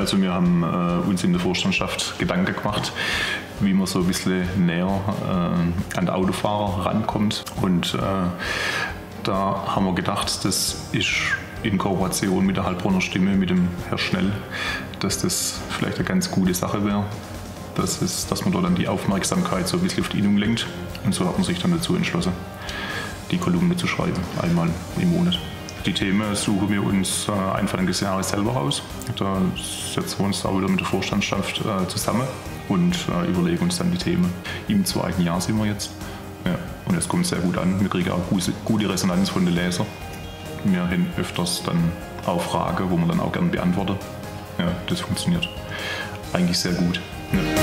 Also wir haben äh, uns in der Vorstandschaft Gedanken gemacht, wie man so ein bisschen näher äh, an den Autofahrer rankommt. Und äh, da haben wir gedacht, das ist in Kooperation mit der Heilbronner Stimme, mit dem Herr Schnell, dass das vielleicht eine ganz gute Sache wäre. Das ist, dass man dort dann die Aufmerksamkeit so ein bisschen auf die Innung lenkt. Und so hat man sich dann dazu entschlossen, die Kolumne zu schreiben, einmal im Monat. Die Themen suchen wir uns äh, Anfang des Jahres selber raus. Da setzen wir uns auch wieder mit der Vorstandschaft äh, zusammen und äh, überlegen uns dann die Themen. Im zweiten Jahr sind wir jetzt. Ja, und es kommt sehr gut an. Wir kriegen auch gute Resonanz von den Lesern. Wir haben öfters dann auch Fragen, wo man dann auch gerne beantwortet. Ja, das funktioniert eigentlich sehr gut. Ja.